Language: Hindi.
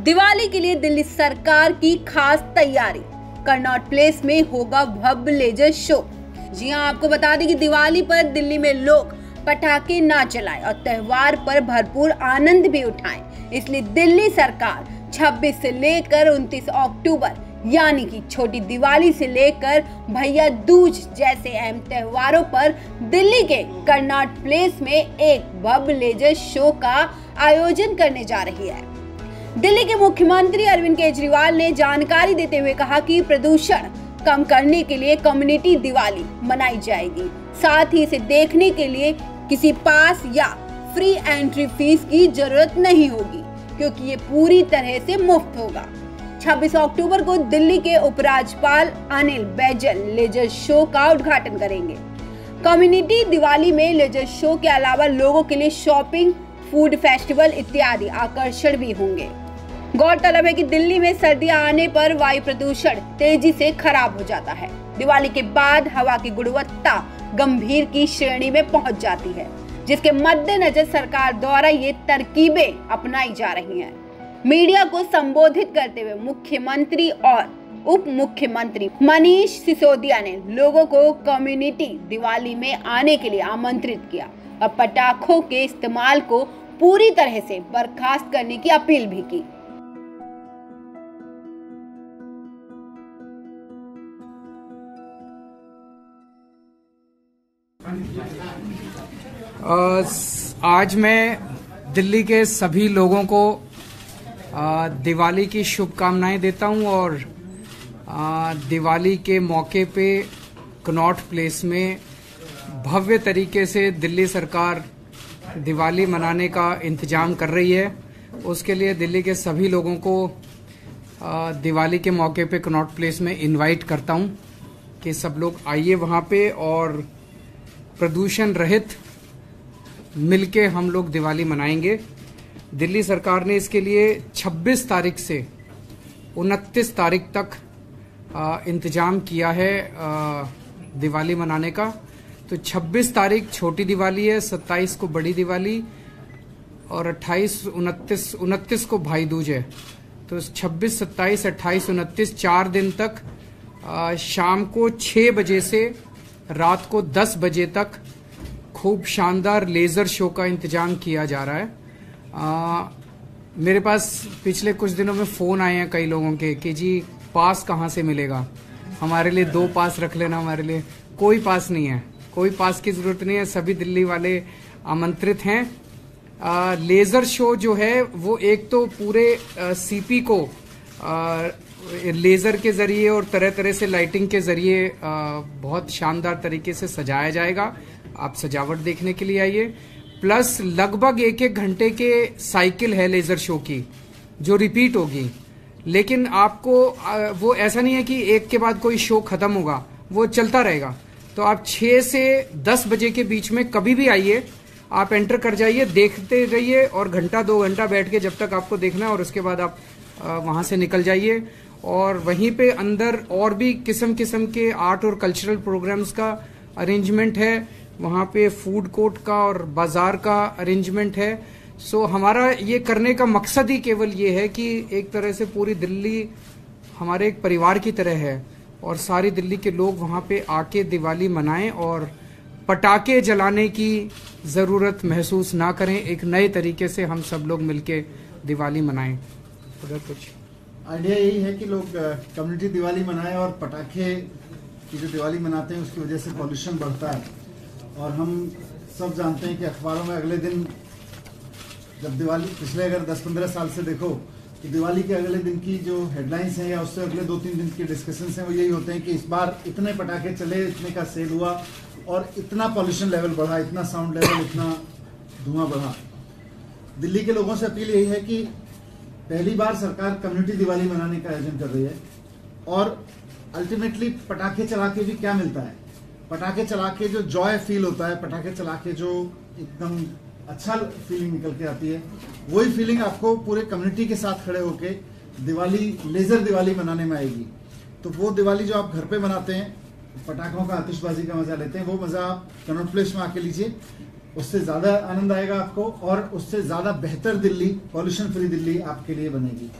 दिवाली के लिए दिल्ली सरकार की खास तैयारी। करनॉट प्लेस में होगा भव्य लेजर शो। जी हाँ आपको बता दें कि दिवाली पर दिल्ली में लोग पटाखे ना चलाएँ और त्योहार पर भरपूर आनंद भी उठाएँ। इसलिए दिल्ली सरकार 26 से लेकर 29 अक्टूबर, यानी कि छोटी दिवाली से लेकर भैया दूज जैसे अहम त्योहारों पर दिल्ली के कर्नाट प्लेस में एक भव्य लेजर शो का आयोजन करने जा रही है। दिल्ली के मुख्यमंत्री अरविंद केजरीवाल ने जानकारी देते हुए कहा कि प्रदूषण कम करने के लिए कम्युनिटी दिवाली मनाई जाएगी। साथ ही इसे देखने के लिए किसी पास या फ्री एंट्री फ़ीस की ज़रूरत नहीं होगी, क्योंकि ये पूरी तरह से मुफ़्त होगा। 26 अक्टूबर को दिल्ली के उपराज्यपाल अनिल बैजल लेजर शो का उद्घाटन करेंगे। कम्युनिटी दिवाली में लेजर शो के अलावा लोगों के लिए शॉपिंग फ़ूड फेस्टिवल इत्यादि आकर्षण भी होंगे। गौरतलब है कि दिल्ली में सर्दियाँ आने पर वायु प्रदूषण तेज़ी से खराब हो जाता है। दिवाली के बाद हवा की गुणवत्ता गंभीर की श्रेणी में पहुँच जाती है, जिसके मद्देनजर सरकार द्वारा ये तरकीबें अपनाई जा रही हैं। मीडिया को संबोधित करते हुए मुख्यमंत्री और उप मुख्यमंत्री मनीष सिसोदिया ने लोगों को कम्युनिटी दिवाली में आने के लिए आमंत्रित किया। और पटाखों के इस्तेमाल को पूरी तरह से बर्खास्त करने की अपील भी की। आज मैं दिल्ली के सभी लोगों को दिवाली की शुभकामनाएँ देता हूँ और दिवाली के मौके पे कनॉट प्लेस में भव्य तरीके से दिल्ली सरकार दिवाली मनाने का इंतज़ाम कर रही है। उसके लिए दिल्ली के सभी लोगों को दिवाली के मौके पे कनॉट प्लेस में इनवाइट करता हूँ कि सब लोग आइए वहाँ पे और प्रदूषण रहित मिलके हम लोग दिवाली मनाएँगे। दिल्ली सरकार ने इसके लिए 26 तारीख से 29 तारीख तक इंतज़ाम किया है दिवाली मनाने का। तो 26 तारीख छोटी दिवाली है 27 को बड़ी दिवाली और 28 उनतीस उनतीस को भाई दूज है। तो 26 27 28 उनतीस चार दिन तक आ, शाम को 6 बजे से रात को 10 बजे तक खूब शानदार लेजर शो का इंतज़ाम किया जा रहा है। आ, मेरे पास पिछले कुछ दिनों में फ़ोन आए हैं कई लोगों के कि जी पास कहाँ से मिलेगा? हमारे लिए दो पास रख लेना हमारे लिए। कोई पास नहीं है। कोई पास की ज़रूरत नहीं है सभी दिल्ली वाले आमंत्रित हैं। आ, लेजर शो जो है वो एक तो पूरे आ, सीपी को आ, लेजर के ज़रिए और तरह तरह से लाइटिंग के ज़रिए बहुत शानदार तरीके से सजाया जाएगा। आप सजावट देखने के लिए आइए। प्लस लगभग एक एक घंटे के साइकिल है लेजर शो की जो रिपीट होगी। लेकिन आपको वो ऐसा नहीं है कि एक के बाद कोई शो खत्म होगा वो चलता रहेगा। तो आप छह से दस बजे के बीच में कभी भी आइए, आप एंटर कर जाइए, देखते रहिए और घंटा, दो घंटा बैठ के जब तक आपको देखना है और उसके बाद आप वहाँ से निकल जाइए। और वहीं पे अंदर और भी किस्म किस्म के आर्ट और कल्चरल प्रोग्राम्स का अरेंजमेंट है। वहाँ पे फ़ूड कोर्ट का और बाज़ार का अरेंजमेंट है। सो हमारा ये करने का मकसद ही केवल ये है कि एक तरह से पूरी दिल्ली हमारे एक परिवार की तरह है। और सारी दिल्ली के लोग वहाँ पे आके दिवाली मनाएँ और पटाखे जलाने की ज़रूरत महसूस ना करें। एक नए तरीके से हम सब लोग मिलके दिवाली मनाएँ। अगर कुछ आइडिया यही है कि लोग कम्युनिटी दिवाली मनाएँ और पटाखे की जो दिवाली मनाते हैं, उसकी वजह से पॉल्यूशन बढ़ता है। और हम सब जानते हैं कि अखबारों में अगले दिन जब दिवाली, पिछले अगर 10-15 साल से देखो कि दिवाली के अगले दिन की जो हेडलाइंस हैं या उससे अगले दो तीन दिन की डिस्कशंस हैं, वो यही होते हैं कि इस बार इतने पटाखे चले, इतने का सेल हुआ और इतना पॉल्यूशन लेवल बढ़ा, इतना साउंड लेवल इतना धुआँ बढ़ा। दिल्ली के लोगों से अपील यही है कि पहली बार सरकार कम्युनिटी दिवाली मनाने का आयोजन कर रही है और अल्टीमेटली पटाखे चला के भी क्या मिलता है? पटाखे चला के जो जॉय फील होता है, पटाखे चला के जो एकदम अच्छा फीलिंग निकल के आती है। वही फीलिंग आपको पूरे कम्युनिटी के साथ खड़े होके दिवाली लेजर दिवाली मनाने में आएगी। तो वो दिवाली जो आप घर पे मनाते हैं, पटाखों का, आतिशबाजी का मज़ा लेते हैं, वो मज़ा आप कनॉट प्लेस में आके लीजिए। उससे ज़्यादा आनंद आएगा आपको और उससे ज़्यादा बेहतर दिल्ली पॉल्यूशन फ्री दिल्ली आपके लिए बनेगी।